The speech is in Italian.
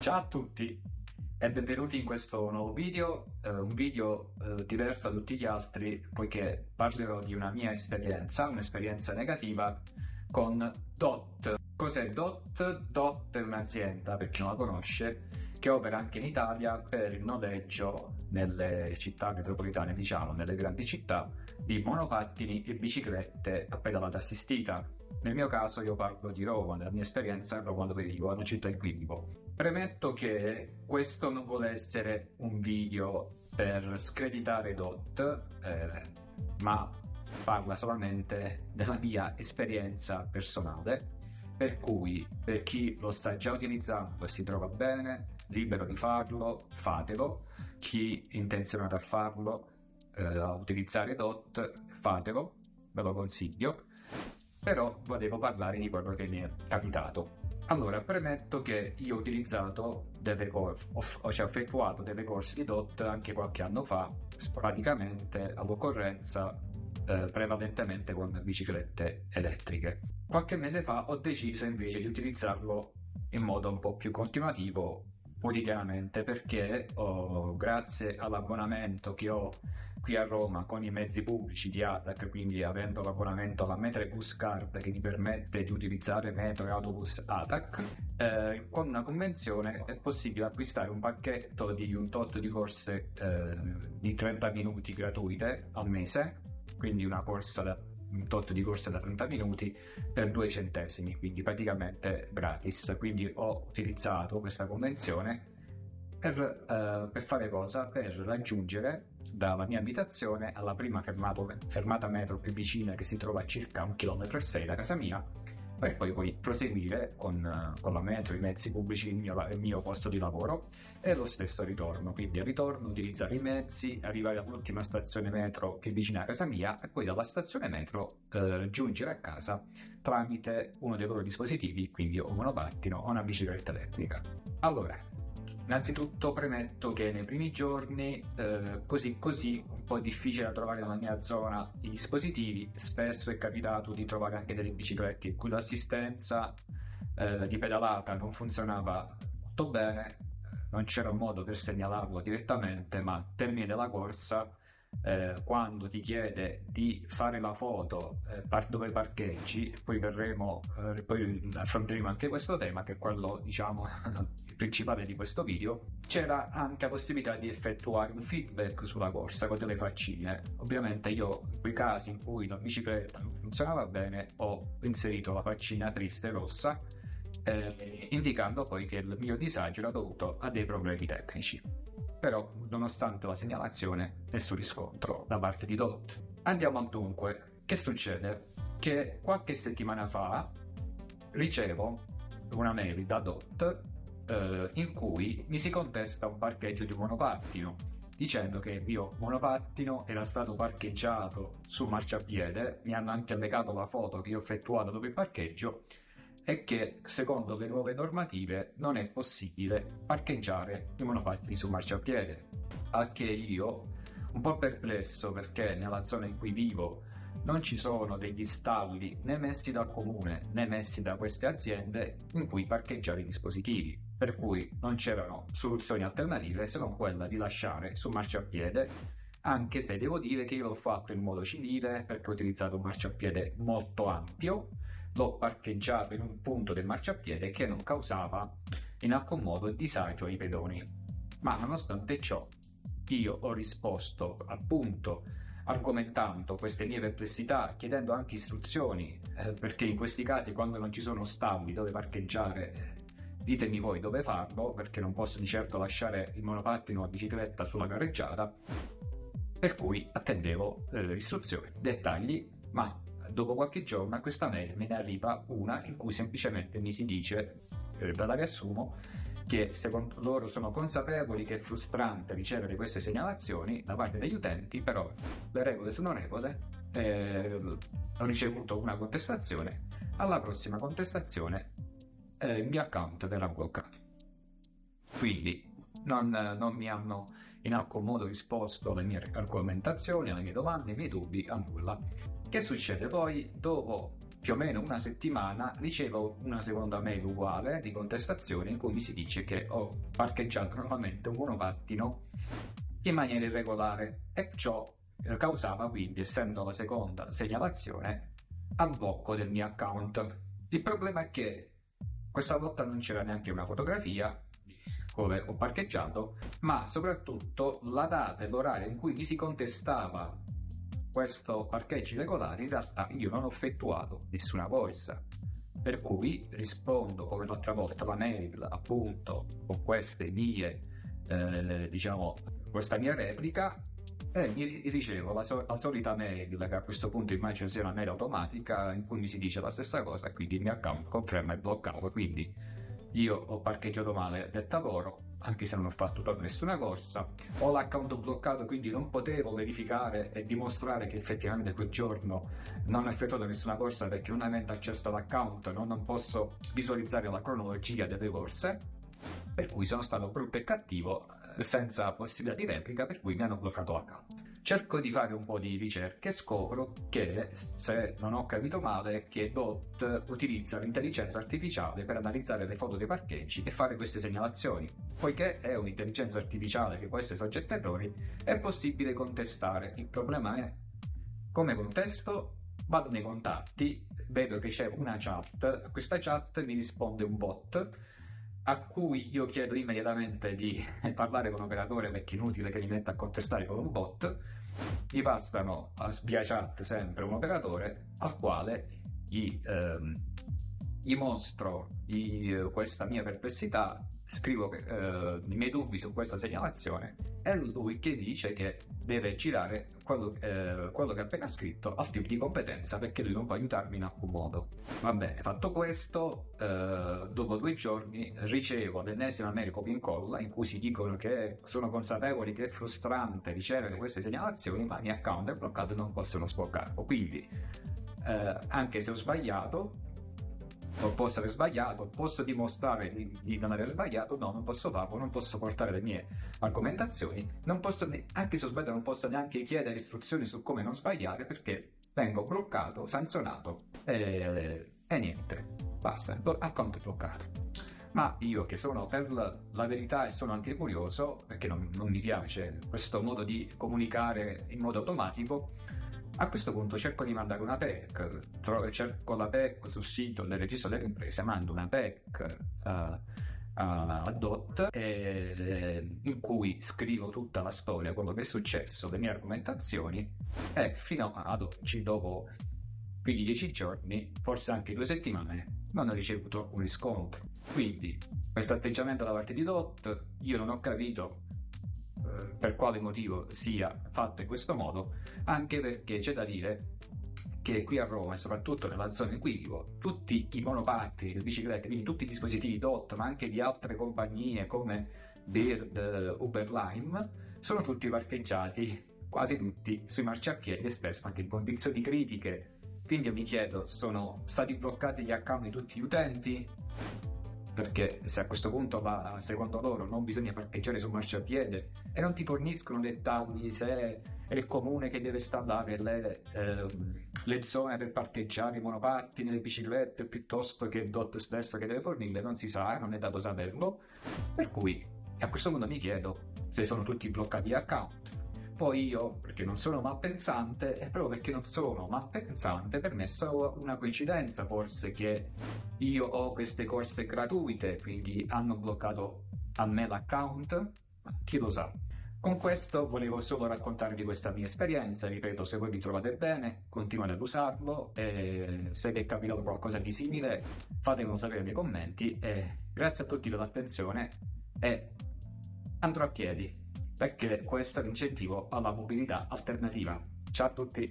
Ciao a tutti e benvenuti in questo nuovo video, eh, un video eh, diverso da tutti gli altri poiché parlerò di una mia esperienza, un'esperienza negativa con DOT. Cos'è DOT? DOT è un'azienda, per chi non la conosce, che opera anche in Italia per il noleggio nelle città metropolitane, diciamo, nelle grandi città, di monopattini e biciclette a pedalata assistita. Nel mio caso io parlo di Roma, nella mia esperienza a Roma dove vivo, una città in cui vivo. Premetto che questo non vuole essere un video per screditare DOT, eh, ma parla solamente della mia esperienza personale, per cui per chi lo sta già utilizzando e si trova bene, libero di farlo, fatelo. Chi è intenzionato a farlo, eh, a utilizzare DOT, fatelo, ve lo consiglio. Però volevo parlare di quello che mi è capitato. Allora, premetto che io ho utilizzato delle corse, ho, cioè effettuato delle corse di DOT anche qualche anno fa, sporadicamente all'occorrenza, eh, prevalentemente con biciclette elettriche. Qualche mese fa ho deciso invece di utilizzarlo in modo un po' più continuativo quotidianamente perché oh, grazie all'abbonamento che ho qui a Roma con i mezzi pubblici di ATAC, quindi avendo l'abbonamento alla Metrobus Card che mi permette di utilizzare metro e autobus ATAC, eh, con una convenzione è possibile acquistare un pacchetto di un tot di corse eh, di 30 minuti gratuite al mese, quindi una corsa da un tot di corsa da 30 minuti per 2 centesimi, quindi praticamente gratis. Quindi ho utilizzato questa convenzione per, uh, per fare cosa? Per raggiungere dalla mia abitazione alla prima fermata, fermata metro più vicina che si trova a circa un chilometro e sei da casa mia per poi, poi proseguire con, con, la metro, i mezzi pubblici, il mio, il mio, posto di lavoro e lo stesso ritorno. Quindi ritorno utilizzare i mezzi, arrivare all'ultima stazione metro più vicina a casa mia e poi dalla stazione metro eh, giungere a casa tramite uno dei loro dispositivi, quindi un monopattino o una bicicletta elettrica. Allora, Innanzitutto premetto che nei primi giorni, eh, così così, un po' difficile trovare nella mia zona i dispositivi, spesso è capitato di trovare anche delle biciclette in cui l'assistenza eh, di pedalata non funzionava molto bene, non c'era un modo per segnalarlo direttamente, ma al termine della corsa eh, quando ti chiede di fare la foto eh, dove parcheggi, poi verremo, eh, poi affronteremo anche questo tema che è quello diciamo principale di questo video, c'era anche la possibilità di effettuare un feedback sulla corsa con delle faccine. Ovviamente io in quei casi in cui la bicicletta non funzionava bene ho inserito la faccina triste rossa eh, indicando poi che il mio disagio era dovuto a dei problemi tecnici però nonostante la segnalazione nessun riscontro da parte di DOT. Andiamo al dunque, che succede? Che qualche settimana fa ricevo una mail da DOT eh, in cui mi si contesta un parcheggio di monopattino dicendo che il mio monopattino era stato parcheggiato su marciapiede, mi hanno anche allegato la foto che ho effettuato dopo il parcheggio è che secondo le nuove normative non è possibile parcheggiare i monopattini su marciapiede. A che io, un po' perplesso perché nella zona in cui vivo non ci sono degli stalli né messi dal comune né messi da queste aziende in cui parcheggiare i dispositivi, per cui non c'erano soluzioni alternative se non quella di lasciare su marciapiede anche se devo dire che io l'ho fatto in modo civile perché ho utilizzato un marciapiede molto ampio l'ho parcheggiato in un punto del marciapiede che non causava in alcun modo disagio ai pedoni. Ma nonostante ciò, io ho risposto appunto argomentando queste mie perplessità, chiedendo anche istruzioni, eh, perché in questi casi quando non ci sono stabili dove parcheggiare, ditemi voi dove farlo, perché non posso di certo lasciare il monopattino la bicicletta sulla carreggiata, per cui attendevo eh, le istruzioni, dettagli, ma dopo qualche giorno a questa mail me ne arriva una in cui semplicemente mi si dice, eh, la riassumo, che secondo loro sono consapevoli che è frustrante ricevere queste segnalazioni da parte degli utenti, però le regole sono regole, eh, ho ricevuto una contestazione, alla prossima contestazione eh, il mio account verrà bloccato. Quindi non, non, mi hanno in alcun modo risposto alle mie argomentazioni, alle mie domande, ai miei dubbi, a nulla. Che succede poi? Dopo più o meno una settimana ricevo una seconda mail uguale di contestazione in cui mi si dice che ho parcheggiato normalmente un monopattino in maniera irregolare e ciò eh, causava quindi, essendo la seconda segnalazione, al blocco del mio account. Il problema è che questa volta non c'era neanche una fotografia dove ho parcheggiato, ma soprattutto la data e l'orario in cui mi si contestava questo parcheggio irregolare, in realtà io non ho effettuato nessuna corsa. Per cui rispondo come l'altra volta la mail appunto con queste mie, eh, diciamo, questa mia replica e mi ricevo la, so- la, solita mail che a questo punto immagino sia una mail automatica in cui mi si dice la stessa cosa quindi il mio account conferma il bloccato quindi io ho parcheggiato male del lavoro anche se non ho fatto proprio nessuna corsa ho l'account bloccato quindi non potevo verificare e dimostrare che effettivamente quel giorno non ho effettuato nessuna corsa perché non avendo accesso all'account non, posso visualizzare la cronologia delle corse per cui sono stato brutto e cattivo senza possibilità di replica, per cui mi hanno bloccato l'account. Cerco di fare un po' di ricerche e scopro che, se non ho capito male, che DOT utilizza l'intelligenza artificiale per analizzare le foto dei parcheggi e fare queste segnalazioni. Poiché è un'intelligenza artificiale che può essere soggetta a errori, è possibile contestare. Il problema è come contesto? Vado nei contatti, vedo che c'è una chat, a questa chat mi risponde un bot a cui io chiedo immediatamente di parlare con l'operatore perché è inutile che mi metta a contestare con un bot, mi passano via chat sempre un operatore al quale gli, ehm, gli mostro gli, questa mia perplessità scrivo eh, i miei dubbi su questa segnalazione è lui che dice che deve girare quello, eh, quello, che ha appena scritto al team di competenza perché lui non può aiutarmi in alcun modo. Va bene, fatto questo, eh, dopo due giorni ricevo l'ennesima mail copia incolla in cui si dicono che sono consapevoli che è frustrante ricevere queste segnalazioni, ma il mio account è bloccato e non possono sbloccarlo. Quindi, eh, anche se ho sbagliato, posso aver sbagliato, posso dimostrare di, di, non aver sbagliato, no, non posso farlo, non posso portare le mie argomentazioni, non posso, anche se ho sbagliato non posso neanche chiedere istruzioni su come non sbagliare perché vengo bloccato, sanzionato e, e niente, basta, account bloccato. Ma io che sono per la verità e sono anche curioso, perché non, non mi piace questo modo di comunicare in modo automatico, a questo punto cerco di mandare una PEC, trovo, cerco la PEC sul sito del registro delle imprese, mando una PEC uh, uh, a DOT e, in cui scrivo tutta la storia, quello che è successo, le mie argomentazioni e fino ad oggi, dopo più di dieci giorni, forse anche due settimane, non ho ricevuto un riscontro. Quindi questo atteggiamento da parte di DOT io non ho capito per quale motivo sia fatto in questo modo, anche perché c'è da dire che qui a Roma e soprattutto nella zona in cui vivo, tutti i monopattini, le biciclette, quindi tutti i dispositivi DOT, ma anche di altre compagnie come Bird, Uber Lime, sono tutti parcheggiati, quasi tutti, sui marciapiedi e spesso anche in condizioni critiche. Quindi io mi chiedo, sono stati bloccati gli account di tutti gli utenti? Perché se a questo punto va, secondo loro non bisogna parcheggiare su marciapiede e non ti forniscono dettagli se è il comune che deve installare le, eh, le zone per parcheggiare i monopattini, le biciclette piuttosto che il DOT stesso che deve fornirle, non si sa, non è dato saperlo. Per cui a questo punto mi chiedo se sono tutti bloccati account poi io, perché non sono malpensante, e proprio perché non sono malpensante, per me è solo una coincidenza forse che io ho queste corse gratuite, quindi hanno bloccato a me l'account, chi lo sa. Con questo volevo solo raccontarvi questa mia esperienza, ripeto, se voi vi trovate bene, continuate ad usarlo e se vi è capitato qualcosa di simile fatemelo sapere nei commenti e grazie a tutti per l'attenzione e andrò a piedi perché questo è l'incentivo alla mobilità alternativa. Ciao a tutti!